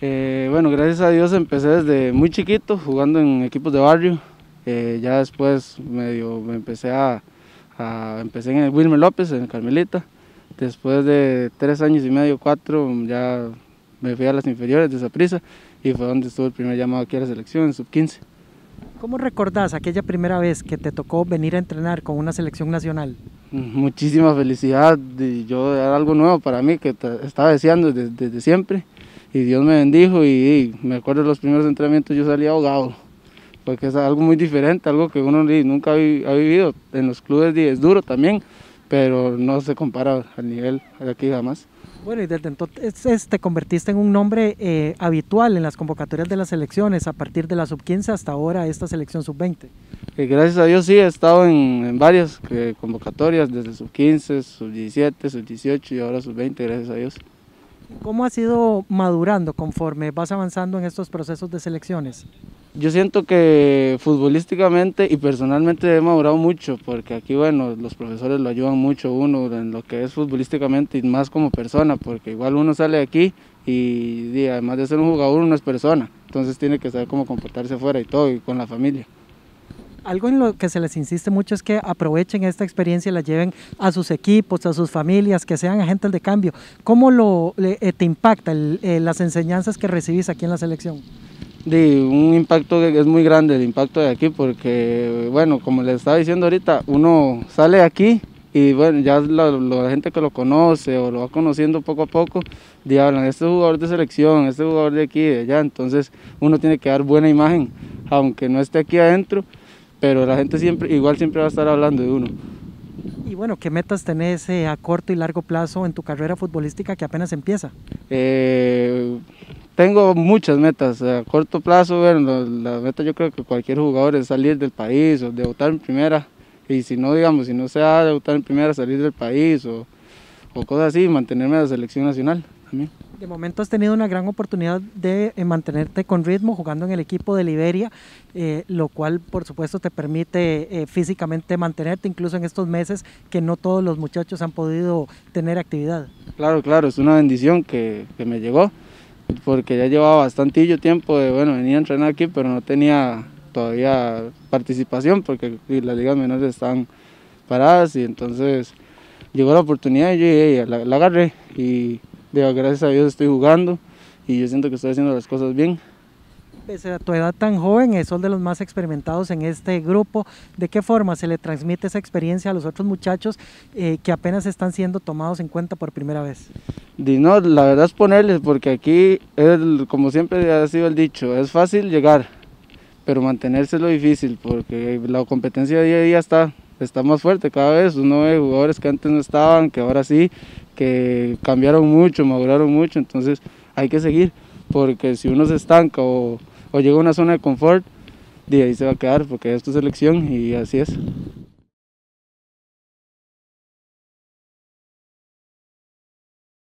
Eh, bueno, gracias a Dios empecé desde muy chiquito jugando en equipos de barrio. Eh, ya después medio me empecé a, empecé en el Wilmer López, en Carmelita. Después de tres años y medio, cuatro, ya me fui a las inferiores de prisa y fue donde estuvo el primer llamado aquí a la selección, en sub-15. ¿Cómo recordás aquella primera vez que te tocó venir a entrenar con una selección nacional? Muchísima felicidad, yo era algo nuevo para mí que estaba deseando desde, siempre y Dios me bendijo y, me acuerdo de los primeros entrenamientos yo salía ahogado porque es algo muy diferente, algo que uno nunca ha vivido. En los clubes es duro también, pero no se compara al nivel de aquí jamás. Bueno, y desde entonces te convertiste en un nombre eh, habitual en las convocatorias de las selecciones a partir de la sub-15 hasta ahora esta selección sub-20. Eh, gracias a Dios sí, he estado en, varias eh, convocatorias, desde sub-15, sub-17, sub-18 y ahora sub-20, gracias a Dios. ¿Cómo has ido madurando conforme vas avanzando en estos procesos de selecciones? Yo siento que futbolísticamente y personalmente he madurado mucho, porque aquí, bueno, los profesores lo ayudan mucho uno en lo que es futbolísticamente y más como persona, porque igual uno sale aquí y, además de ser un jugador, uno es persona, entonces tiene que saber cómo comportarse afuera y todo, y con la familia. Algo en lo que se les insiste mucho es que aprovechen esta experiencia y la lleven a sus equipos, a sus familias, que sean agentes de cambio. ¿Cómo lo, eh, te impacta eh, las enseñanzas que recibís aquí en la selección? de un impacto que es muy grande el impacto de aquí porque bueno como les estaba diciendo ahorita uno sale de aquí y bueno ya la, gente que lo conoce o lo va conociendo poco a poco hablan este jugador de selección este jugador de aquí de allá entonces uno tiene que dar buena imagen aunque no esté aquí adentro pero la gente siempre igual siempre va a estar hablando de uno y bueno, ¿qué metas tenés eh, a corto y largo plazo en tu carrera futbolística que apenas empieza? Eh, tengo muchas metas a corto plazo, bueno, la, meta yo creo que cualquier jugador es salir del país o debutar en primera y si no, digamos, si no sea debutar en primera, salir del país o, o cosas así, mantenerme en la selección nacional también. De momento has tenido una gran oportunidad de eh, mantenerte con ritmo jugando en el equipo de Liberia, eh, lo cual por supuesto te permite eh, físicamente mantenerte incluso en estos meses que no todos los muchachos han podido tener actividad. Claro, claro, es una bendición que, me llegó porque ya llevaba bastantillo tiempo de, bueno, venía a entrenar aquí, pero no tenía todavía participación porque las ligas menores están paradas y entonces llegó la oportunidad y yo la, agarré y digo, gracias a Dios estoy jugando y yo siento que estoy haciendo las cosas bien. Pese a tu edad tan joven, son de los más experimentados en este grupo. ¿De qué forma se le transmite esa experiencia a los otros muchachos eh, que apenas están siendo tomados en cuenta por primera vez? no, la verdad es ponerles, porque aquí, como siempre ha sido el dicho, es fácil llegar, pero mantenerse es lo difícil, porque la competencia día a día está, está más fuerte cada vez. Uno ve jugadores que antes no estaban, que ahora sí, que cambiaron mucho, maduraron mucho, entonces hay que seguir, porque si uno se estanca o, llega a una zona de confort, de ahí se va a quedar, porque es tu selección y así es.